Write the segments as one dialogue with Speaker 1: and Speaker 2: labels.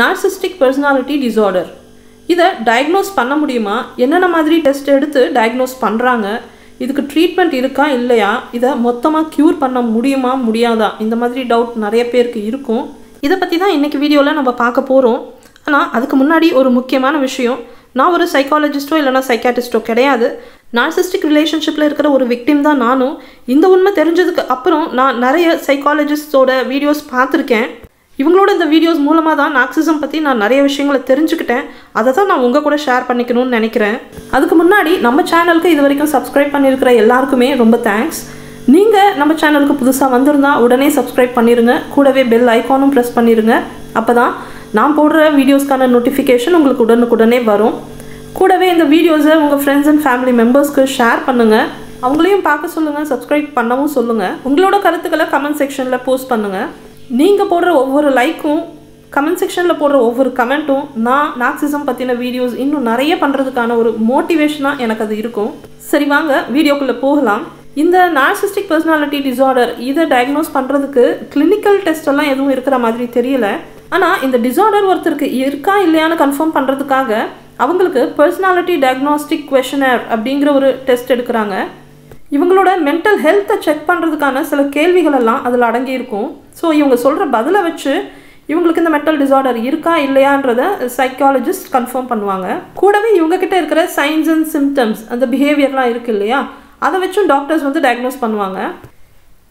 Speaker 1: Narcissistic personality disorder இதை diagnose பண்ண முடியுமா? என்னென்ன மாதிரி டெஸ்ட் எடுத்து டயக்னோஸ் பண்ணுறாங்க இதுக்கு ட்ரீட்மெண்ட் இருக்கா இல்லையா? இதை மொத்தமாக க்யூர் பண்ண முடியுமா முடியாதா? இந்த மாதிரி டவுட் நிறைய பேருக்கு இருக்கும். இதை பற்றி தான் இன்றைக்கி வீடியோவில் நம்ம பார்க்க போகிறோம் ஆனால் அதுக்கு முன்னாடி ஒரு முக்கியமான விஷயம். நான் ஒரு சைக்காலஜிஸ்ட்டோ இல்லைனா சைக்காட்டிஸ்ட்டோ கிடையாது. நார்சிஸ்டிக் ரிலேஷன்ஷிப்பில் இருக்கிற ஒரு விக்டிம் தான் நானும். இந்த உண்மை தெரிஞ்சதுக்கு அப்புறம் நான் நிறைய சைக்காலஜிஸ்டோட வீடியோஸ் பார்த்துருக்கேன். இவங்களோட இந்த வீடியோஸ் மூலமாக தான் நாக்சிசம் பற்றி நான் நிறைய விஷயங்களை தெரிஞ்சுக்கிட்டேன். அதை தான் நான் உங்கள் கூட ஷேர் பண்ணிக்கணும்னு நினைக்கிறேன். அதுக்கு முன்னாடி நம்ம சேனலுக்கு இது வரைக்கும் சப்ஸ்கிரைப் பண்ணியிருக்கிற எல்லாருக்குமே ரொம்ப தேங்க்ஸ் நீங்கள் நம்ம சேனலுக்கு புதுசாக வந்திருந்தால் உடனே சப்ஸ்கிரைப் பண்ணிடுங்க கூடவே பெல் ஐக்கானும் ப்ரெஸ் பண்ணிடுங்க அப்போ தான் நான் போடுற வீடியோஸ்க்கான நோட்டிஃபிகேஷன் உங்களுக்கு உடனுக்குடனே வரும். கூடவே இந்த வீடியோஸை உங்கள் ஃப்ரெண்ட்ஸ் அண்ட் ஃபேமிலி மெம்பர்ஸ்க்கு ஷேர் பண்ணுங்கள் அவங்களையும் பார்க்க சொல்லுங்கள் சப்ஸ்கிரைப் பண்ணவும் சொல்லுங்கள் உங்களோட கருத்துக்களை கமெண்ட் செக்ஷனில் போஸ்ட் பண்ணுங்கள் நீங்கள் போடுற ஒவ்வொரு லைக்கும் கமெண்ட் செக்ஷனில் போடுற ஒவ்வொரு கமெண்ட்டும் நான் நாக்சிசம் பற்றின வீடியோஸ் இன்னும் நிறைய பண்ணுறதுக்கான ஒரு மோட்டிவேஷனாக எனக்கு அது இருக்கும். சரி வாங்க வீடியோக்குள்ளே போகலாம். இந்த நார்சிஸ்டிக் பர்சனாலிட்டி டிசார்டர் இதை டயக்னோஸ் பண்ணுறதுக்கு கிளினிக்கல் டெஸ்ட் எல்லாம் எதுவும் இருக்கிற மாதிரி தெரியல. ஆனால் இந்த டிசார்டர் ஒருத்தருக்கு இருக்கா இல்லையான்னு கன்ஃபார்ம் பண்ணுறதுக்காக அவங்களுக்கு பர்சனாலிட்டி டயக்னாஸ்டிக் கொஷனர் அப்படிங்கிற ஒரு டெஸ்ட் எடுக்கிறாங்க. இவங்களோட மென்டல் ஹெல்த்தை செக் பண்ணுறதுக்கான சில கேள்விகள் எல்லாம் அதில் அடங்கியிருக்கும். ஸோ இவங்க சொல்கிற பதிலை வச்சு இவங்களுக்கு இந்த மென்டல் டிசார்டர் இருக்கா இல்லையான்றத சைக்காலஜிஸ்ட் கன்ஃபார்ம் பண்ணுவாங்க. கூடவே இவங்கக்கிட்ட இருக்கிற சைன்ஸ் அண்ட் சிம்டம்ஸ் அந்த பிஹேவியர்லாம் இருக்கு இல்லையா? அதை வச்சும் டாக்டர்ஸ் வந்து டயக்னோஸ் பண்ணுவாங்க.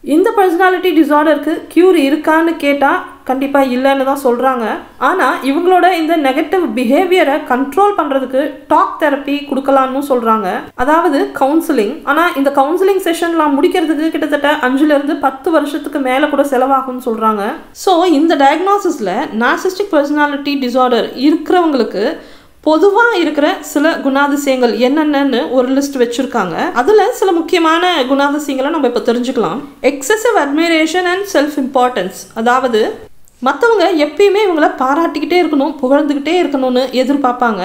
Speaker 1: இந்த பர்சனாலிட்டி டிசார்டருக்கு க்யூர் இருக்கான்னு கேட்டால் கண்டிப்பாக இல்லைன்னு தான் சொல்கிறாங்க ஆனால் இவங்களோட இந்த நெகட்டிவ் பிஹேவியரை கண்ட்ரோல் பண்ணுறதுக்கு டாக் தெரப்பி கொடுக்கலான்னு சொல்கிறாங்க அதாவது கவுன்சிலிங் ஆனால் இந்த கவுன்சிலிங் செஷன்லாம் முடிக்கிறதுக்கு கிட்டத்தட்ட அஞ்சுலேருந்து பத்து வருஷத்துக்கு மேலே கூட செலவாகும்னு சொல்கிறாங்க ஸோ இந்த டயக்னாசிஸில் நாசிஸ்டிக் பர்சனாலிட்டி டிசார்டர் இருக்கிறவங்களுக்கு பொதுவாக இருக்கிற சில குணாதிசயங்கள் என்னென்னு ஒரு லிஸ்ட் வச்சுருக்காங்க. அதில் சில முக்கியமான குணாதிசயங்களை நம்ம இப்போ தெரிஞ்சுக்கலாம். Excessive admiration and self importance அதாவது மற்றவங்க எப்பயுமே இவங்கள பாராட்டிக்கிட்டே இருக்கணும் புகழ்ந்துக்கிட்டே இருக்கணும்னு எதிர்பார்ப்பாங்க.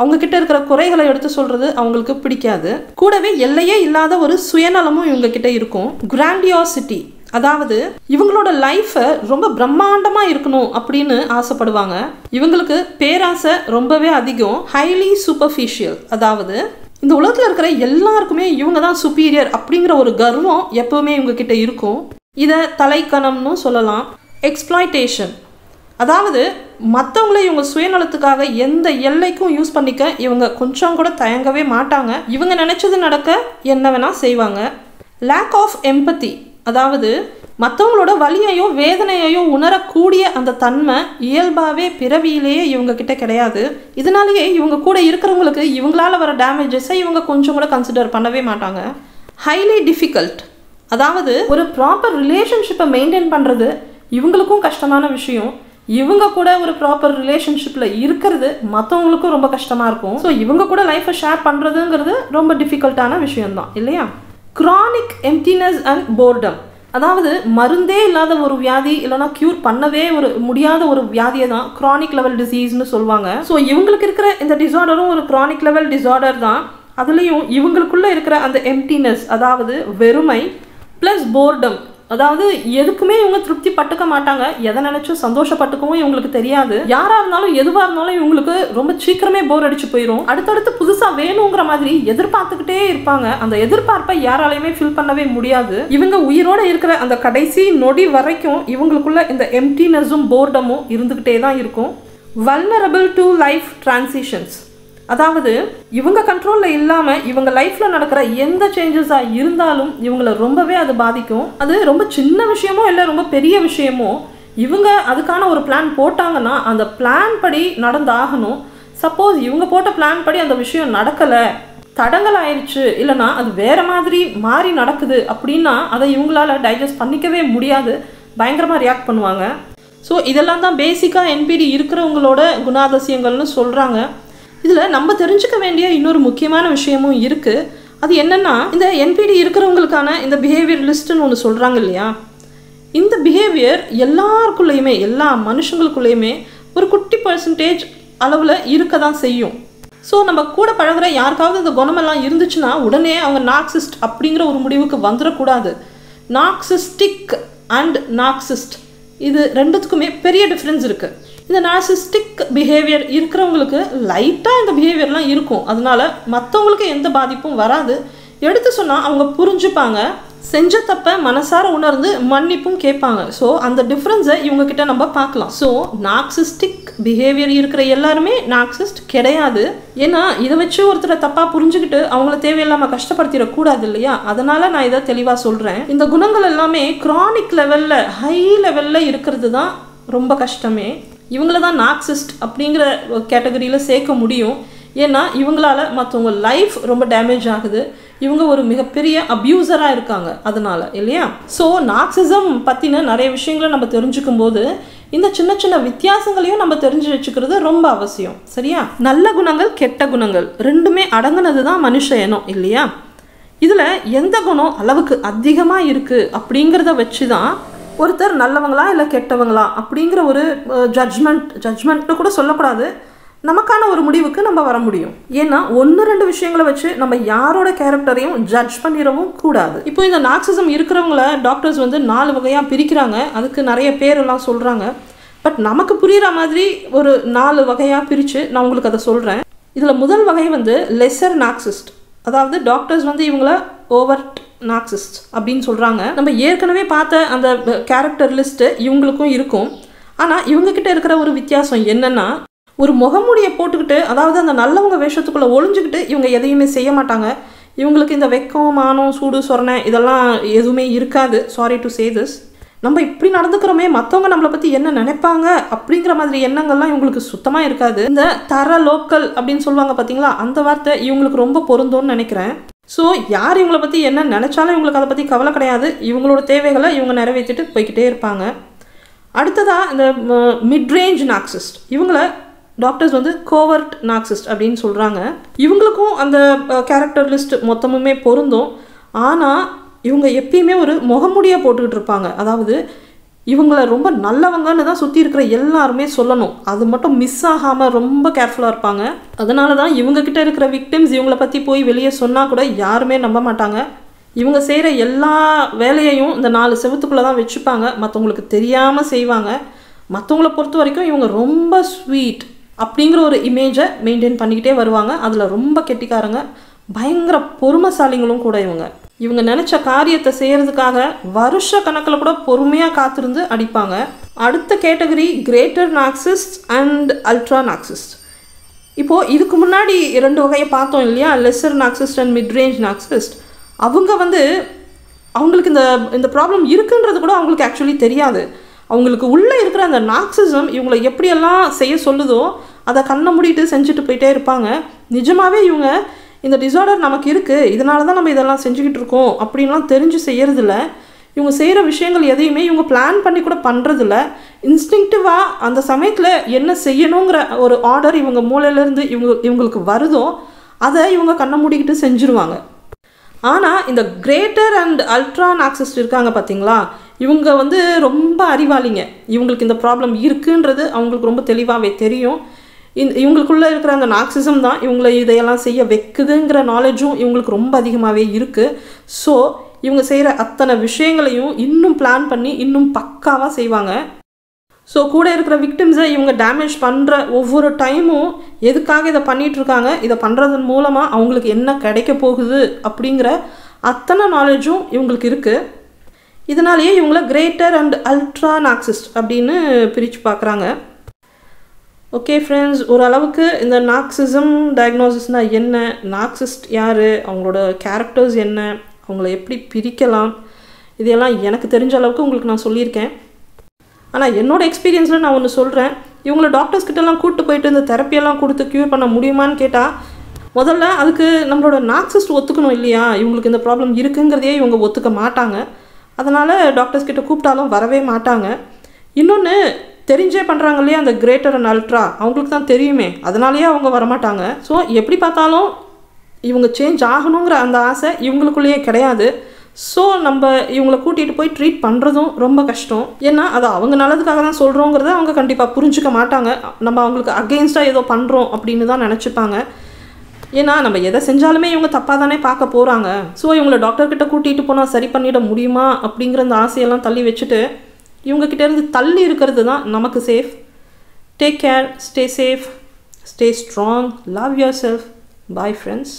Speaker 1: அவங்க கிட்ட இருக்கிற குறைகளை எடுத்து சொல்றது அவங்களுக்கு பிடிக்காது. கூடவே எல்லையே இல்லாத ஒரு சுயநலமும் இவங்க கிட்ட இருக்கும். கிராண்டியாசிட்டி அதாவது இவங்களோட லைஃப்பை ரொம்ப பிரம்மாண்டமாக இருக்கணும் அப்படின்னு ஆசைப்படுவாங்க. இவங்களுக்கு பேராசை ரொம்பவே அதிகம். ஹைலி சூப்பர்ஃபிஷியல் அதாவது இந்த உலகத்தில் இருக்கிற எல்லாருக்குமே இவங்க தான் சுப்பீரியர் அப்படிங்கிற ஒரு கர்வம் எப்போவுமே இவங்க கிட்ட இருக்கும். இதை தலைக்கணம்னு சொல்லலாம். எக்ஸ்ப்ளாய்டேஷன் அதாவது மற்றவங்களை இவங்க சுயநலத்துக்காக எந்த எல்லைக்கும் யூஸ் பண்ணிக்க இவங்க கொஞ்சம் கூட தயங்கவே மாட்டாங்க. இவங்க நினச்சது நடக்க என்ன வேணால் செய்வாங்க. லேக் ஆஃப் எம்பத்தி அதாவது மற்றவங்களோட வலியையோ வேதனையையும் உணரக்கூடிய அந்த தன்மை இயல்பாகவே பிறவியிலேயே இவங்க கிட்ட கிடையாது. இதனாலேயே இவங்க கூட இருக்கிறவங்களுக்கு இவங்களால வர டேமேஜஸை இவங்க கொஞ்சம் கூட கன்சிடர் பண்ணவே மாட்டாங்க. ஹைலி டிஃபிகல்ட் அதாவது ஒரு ப்ராப்பர் ரிலேஷன்ஷிப்பை மெயின்டைன் பண்ணுறது இவங்களுக்கும் கஷ்டமான விஷயம். இவங்க கூட ஒரு ப்ராப்பர் ரிலேஷன்ஷிப்பில் இருக்கிறது மற்றவங்களுக்கும் ரொம்ப கஷ்டமாக இருக்கும். ஸோ இவங்க கூட லைஃப்பை ஷேர் பண்ணுறதுங்கிறது ரொம்ப டிஃபிகல்ட்டான விஷயம்தான். இல்லையா? க்ரானிக் எம்டினஸ் அண்ட் போர்டம் அதாவது மருந்தே இல்லாத ஒரு வியாதி இல்லைனா க்யூர் பண்ணவே ஒரு முடியாத ஒரு வியாதியை தான் க்ரானிக் லெவல் டிசீஸ்னு சொல்லுவாங்க. ஸோ இவங்களுக்கு இருக்கிற இந்த டிசார்டரும் ஒரு க்ரானிக் லெவல் டிசார்டர் தான். அதுலேயும் இவங்களுக்குள்ளே இருக்கிற அந்த எம்டினஸ் அதாவது வெறுமை ப்ளஸ் போர்டம் அதாவது எதுக்குமே இவங்க திருப்தி பட்டுக்க மாட்டாங்க. எதை நினைச்சும் சந்தோஷப்பட்டுக்கவும் இவங்களுக்கு தெரியாது. யாரா இருந்தாலும் எதுவா இருந்தாலும் இவங்களுக்கு ரொம்ப சீக்கிரமே போர் அடிச்சு போயிடும் அடுத்தடுத்து புதுசா வேணுங்கிற மாதிரி எதிர்பார்த்துக்கிட்டே இருப்பாங்க. அந்த எதிர்பார்ப்பை யாராலையுமே ஃபில் பண்ணவே முடியாது. இவங்க உயிரோட இருக்கிற அந்த கடைசி நொடி வரைக்கும் இவங்களுக்குள்ள இந்த எம்டினஸும் போர்டமும் இருந்துகிட்டே தான் இருக்கும். வல்னரபிள் டு லைஃப் டிரான்சிஷன்ஸ் அதாவது இவங்க கண்ட்ரோலில் இல்லாமல் இவங்க லைஃப்பில் நடக்கிற எந்த சேஞ்சஸாக இருந்தாலும் இவங்கள ரொம்பவே அது பாதிக்கும். அது ரொம்ப சின்ன விஷயமோ இல்லை ரொம்ப பெரிய விஷயமோ இவங்க அதுக்கான ஒரு பிளான் போட்டாங்கன்னா அந்த பிளான் படி நடந்தாகணும். சப்போஸ் இவங்க போட்ட பிளான் படி அந்த விஷயம் நடக்கலை தடங்கள் ஆயிடுச்சு இல்லைனா அது வேறு மாதிரி மாறி நடக்குது அப்படின்னா அதை இவங்களால டைஜஸ்ட் பண்ணிக்கவே முடியாது. பயங்கரமாக ரியாக்ட் பண்ணுவாங்க. ஸோ இதெல்லாம் தான் பேசிக்காக என்பிடி இருக்கிறவங்களோட குணாதிசயங்கள்னு சொல்கிறாங்க இதில் நம்ம தெரிஞ்சுக்க வேண்டிய இன்னொரு முக்கியமான விஷயமும் இருக்குது அது என்னென்னா இந்த என்பிடி இருக்கிறவங்களுக்கான இந்த பிஹேவியர் லிஸ்ட்டுன்னு ஒன்று சொல்கிறாங்க இல்லையா? இந்த பிஹேவியர் எல்லாருக்குள்ளேயுமே எல்லா மனுஷங்களுக்குள்ளேயுமே ஒரு குட்டி பர்சன்டேஜ் அளவில் இருக்க தான் செய்யும். ஸோ நம்ம கூட பழகுற யாருக்காவது இந்த குணமெல்லாம் இருந்துச்சுன்னா உடனே அவங்க நாக்சிஸ்ட் அப்படிங்கிற ஒரு முடிவுக்கு வந்துடக்கூடாது. நாக்சிஸ்டிக் அண்ட் நாக்சிஸ்ட் இது ரெண்டுத்துக்குமே பெரிய டிஃப்ரென்ஸ் இருக்குது இந்த நார்சிஸ்டிக் பிஹேவியர் இருக்கிறவங்களுக்கு லைட்டாக இந்த பிஹேவியர்லாம் இருக்கும். அதனால மற்றவங்களுக்கு எந்த பாதிப்பும் வராது. எடுத்து சொன்னால் அவங்க புரிஞ்சுப்பாங்க. செஞ்ச தப்பை மனசார உணர்ந்து மன்னிப்பும் கேட்பாங்க. ஸோ அந்த டிஃப்ரென்ஸை இவங்க கிட்ட நம்ம பார்க்கலாம். ஸோ நாக்சிஸ்டிக் பிஹேவியர் இருக்கிற எல்லாருமே நாக்சிஸ்ட் கிடையாது. ஏன்னா இதை வச்சு ஒருத்தரை தப்பாக புரிஞ்சுக்கிட்டு அவங்கள தேவையில்லாமல் கஷ்டப்படுத்திடக்கூடாது இல்லையா? அதனால நான் இதை தெளிவாக சொல்கிறேன் இந்த குணங்கள் எல்லாமே க்ரானிக் லெவலில் ஹை லெவலில் இருக்கிறது தான் ரொம்ப கஷ்டமே. இவங்கள தான் நாக்சிஸ்ட் அப்படிங்கிற கேட்டகரியில் சேர்க்க முடியும். ஏன்னா இவங்களால மற்றவங்க லைஃப் ரொம்ப டேமேஜ் ஆகுது. இவங்க ஒரு மிகப்பெரிய அப்யூசராக இருக்காங்க அதனால இல்லையா? ஸோ நாக்சிசம் பற்றின நிறைய விஷயங்களை நம்ம தெரிஞ்சுக்கும் போது இந்த சின்ன சின்ன வித்தியாசங்களையும் நம்ம தெரிஞ்சு வச்சுக்கிறது ரொம்ப அவசியம் சரியா? நல்ல குணங்கள் கெட்ட குணங்கள் ரெண்டுமே அடங்குனது தான் மனுஷ இனம் இல்லையா? இதில் எந்த குணம் அளவுக்கு அதிகமாக இருக்குது அப்படிங்கிறத வச்சு தான் ஒருத்தர் நல்லவங்களா இல்லை கெட்டவங்களா அப்படிங்கிற ஒரு ஜட்ஜ்மெண்ட் ஜட்ஜ்மெண்ட்னு கூட சொல்லக்கூடாது. நமக்கான ஒரு முடிவுக்கு நம்ம வர முடியும். ஏன்னா ஒன்று ரெண்டு விஷயங்களை வச்சு நம்ம யாரோட கேரக்டரையும் ஜட்ஜ் பண்ணிடவும் கூடாது. இப்போ இந்த நாக்சிசம் இருக்கிறவங்கள டாக்டர்ஸ் வந்து நாலு வகையாக பிரிக்கிறாங்க. அதுக்கு நிறைய பேரெல்லாம் சொல்கிறாங்க பட் நமக்கு புரிகிற மாதிரி ஒரு நாலு வகையாக பிரித்து நான் உங்களுக்கு அதை சொல்கிறேன் இதில் முதல் வகை வந்து லெசர் நாக்சிஸ்ட் அதாவது டாக்டர்ஸ் வந்து இவங்கள ஓவர்ட் நாக்சிஸ்ட் அப்படின்னு சொல்கிறாங்க நம்ம ஏற்கனவே பார்த்த அந்த கேரக்டர் லிஸ்ட்டு இவங்களுக்கும் இருக்கும். ஆனால் இவங்கக்கிட்ட இருக்கிற ஒரு வித்தியாசம் என்னென்னா ஒரு முகமூடியை போட்டுக்கிட்டு அதாவது அந்த நல்லவங்க வேஷத்துக்குள்ளே ஒளிஞ்சுக்கிட்டு இவங்க எதையுமே செய்ய மாட்டாங்க. இவங்களுக்கு இந்த வெக்கம் மானம் சூடு சொரணை இதெல்லாம் எதுவுமே இருக்காது. சாரி டு சே திஸ் நம்ம இப்படி நடந்துக்கிறோமே மற்றவங்க நம்மளை பற்றி என்ன நினைப்பாங்க அப்படிங்கிற மாதிரி எண்ணங்கள்லாம் இவங்களுக்கு சுத்தமாக இருக்காது. இந்த தர லோக்கல் அப்படின்னு சொல்லுவாங்க பார்த்தீங்களா அந்த வார்த்தை இவங்களுக்கு ரொம்ப பொருந்தோன்னு நினைக்கிறேன். ஸோ யார் இவங்களை பற்றி என்ன நினச்சாலும் இவங்களுக்கு அதை பற்றி கவலை கிடையாது. இவங்களோட தேவைகளை இவங்க நிறைவேற்றிட்டு போய்கிட்டே இருப்பாங்க. அடுத்ததாக இந்த மிட்ரேஞ்ச் நாக்சிஸ்ட் இவங்கள டாக்டர்ஸ் வந்து கோவர்ட் நாக்சிஸ்ட் அப்படின்னு சொல்கிறாங்க இவங்களுக்கும் அந்த கேரக்டர் லிஸ்ட் மொத்தமுமே பொருந்தும். ஆனால் இவங்க எப்பயுமே ஒரு முகமுடியாக போட்டுக்கிட்டு இருப்பாங்க. அதாவது இவங்கள ரொம்ப நல்லவங்கன்னு தான் சுற்றி இருக்கிற எல்லாருமே சொல்லணும். அது மட்டும் மிஸ் ஆகாமல் ரொம்ப கேர்ஃபுல்லாக இருப்பாங்க. அதனால தான் இவங்கக்கிட்ட இருக்கிற விக்டிம்ஸ் இவங்கள பற்றி போய் வெளியே சொன்னால் கூட யாருமே நம்ப மாட்டாங்க. இவங்க செய்கிற எல்லா வேலையையும் இந்த நாலு செவத்துக்குள்ளே தான் வச்சுப்பாங்க. மற்றவங்களுக்கு தெரியாமல் செய்வாங்க. மற்றவங்கள பொறுத்த வரைக்கும் இவங்க ரொம்ப ஸ்வீட் அப்படிங்கிற ஒரு இமேஜை மெயின்டைன் பண்ணிக்கிட்டே வருவாங்க. அதில் ரொம்ப கெட்டிக்காரங்க. பயங்கர பொறுமைசாலிங்களும் கூட இவங்க. இவங்க நினச்ச காரியத்தை செய்கிறதுக்காக வருஷ கணக்கில் கூட பொறுமையாக காத்திருந்து அடிப்பாங்க. அடுத்த category greater narcissist and ultra narcissist இப்போது இதுக்கு முன்னாடி ரெண்டு வகையை பார்த்தோம் இல்லையா? Lesser narcissist and mid range narcissist அவங்க வந்து அவங்களுக்கு இந்த இந்த ப்ராப்ளம் இருக்குன்றது கூட அவங்களுக்கு ஆக்சுவலி தெரியாது. அவங்களுக்கு உள்ளே இருக்கிற அந்த நாக்சிசம் இவங்களை எப்படியெல்லாம் செய்ய சொல்லுதோ அதை கண்ணை மூடிட்டு செஞ்சுட்டு போயிட்டே இருப்பாங்க. நிஜமாகவே இவங்க இந்த டிசார்டர் நமக்கு இருக்குது இதனால தான் நம்ம இதெல்லாம் செஞ்சுக்கிட்டு இருக்கோம் அப்படின்லாம் தெரிஞ்சு செய்கிறதில்ல இவங்க செய்கிற விஷயங்கள் எதையுமே இவங்க பிளான் பண்ணி கூட பண்ணுறதில்ல இன்ஸ்டிங்டிவாக அந்த சமயத்தில் என்ன செய்யணுங்கிற ஒரு ஆர்டர் இவங்க மூளையிலேருந்து இவங்க இவங்களுக்கு வருதோ அதை இவங்க கண்ணை மூடிக்கிட்டு செஞ்சுருவாங்க. ஆனால் இந்த கிரேட்டர் அண்ட் அல்ட்ரா நாக்சிஸ்ட் இருக்காங்க பார்த்தீங்களா இவங்க வந்து ரொம்ப அறிவாளிங்க. இவங்களுக்கு இந்த ப்ராப்ளம் இருக்குன்றது அவங்களுக்கு ரொம்ப தெளிவாகவே தெரியும். இந்த இவங்களுக்குள்ளே இருக்கிற அந்த நாக்சிசம் தான். இவங்களை இதையெல்லாம் செய்ய வைக்குதுங்கிற நாலேஜும் இவங்களுக்கு ரொம்ப அதிகமாகவே இருக்குது ஸோ இவங்க செய்கிற அத்தனை விஷயங்களையும் இன்னும் பிளான் பண்ணி இன்னும் பக்காவாக செய்வாங்க. ஸோ கூட இருக்கிற விக்டிம்ஸை இவங்க டேமேஜ் பண்ணுற ஒவ்வொரு டைமும் எதுக்காக இதை பண்ணிகிட்ருக்காங்க இதை பண்ணுறதன் மூலமாக அவங்களுக்கு என்ன கிடைக்க போகுது? அப்படிங்கிற அத்தனை நாலேஜும் இவங்களுக்கு இருக்குது இதனாலேயே இவங்கள கிரேட்டர் அண்ட் அல்ட்ரா நாக்சிஸ்ட் அப்படின்னு பிரித்து பார்க்குறாங்க. ஓகே ஃப்ரெண்ட்ஸ் ஓரளவுக்கு இந்த நாக்சிசம் டயக்னோசிஸ்னால் என்ன? நாக்சிஸ்ட் யார்? அவங்களோட கேரக்டர்ஸ் என்ன? அவங்கள எப்படி பிரிக்கலாம்? இதெல்லாம் எனக்கு தெரிஞ்ச அளவுக்கு உங்களுக்கு நான் சொல்லியிருக்கேன். ஆனால் என்னோட எக்ஸ்பீரியன்ஸில் நான் ஒன்று சொல்கிறேன் இவங்கள டாக்டர்ஸ் கிட்டலாம் கூப்பிட்டு போயிட்டு இந்த தெரப்பியெல்லாம் கொடுத்து க்யூர் பண்ண முடியுமான்னு கேட்டால் முதல்ல அதுக்கு நம்மளோட நாக்சிஸ்ட் ஒத்துக்கணும் இல்லையா? இவங்களுக்கு இந்த ப்ராப்ளம் இருக்குங்கிறதையே இவங்க ஒத்துக்க மாட்டாங்க. அதனால் டாக்டர்ஸ் கிட்ட கூப்பிட்டாலும் வரவே மாட்டாங்க. இன்னொன்று தெரிஞ்சே பண்ணுறாங்க இல்லையா அந்த கிரேட்டர் அண்ட் அல்ட்ரா. அவங்களுக்கு தான் தெரியுமே. அதனாலேயே அவங்க வரமாட்டாங்க. ஸோ எப்படி பார்த்தாலும் இவங்க சேஞ்ச் ஆகணுங்கிற அந்த ஆசை இவங்களுக்குள்ளேயே கிடையாது. ஸோ நம்ம இவங்களை கூட்டிகிட்டு போய் ட்ரீட் பண்ணுறதும் ரொம்ப கஷ்டம். ஏன்னா அது அவங்க நல்லதுக்காக தான் சொல்கிறோங்கிறத அவங்க கண்டிப்பாக புரிஞ்சுக்க மாட்டாங்க. நம்ம அவங்களுக்கு அகெயின்ஸ்டாக ஏதோ பண்ணுறோம் அப்படின்னு தான் நினச்சிப்பாங்க. ஏன்னா நம்ம எதை செஞ்சாலுமே இவங்க தப்பாக தானே பார்க்க போகிறாங்க ஸோ இவங்களை டாக்டர்கிட்ட கூட்டிகிட்டு போனால் சரி பண்ணிட முடியுமா அப்படிங்கிற அந்த ஆசையெல்லாம் தள்ளி வச்சுட்டு இவங்கக்கிட்டேருந்து தள்ளி இருக்கிறது தான் நமக்கு safe take care stay safe stay strong love your self bye friends